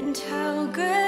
and how good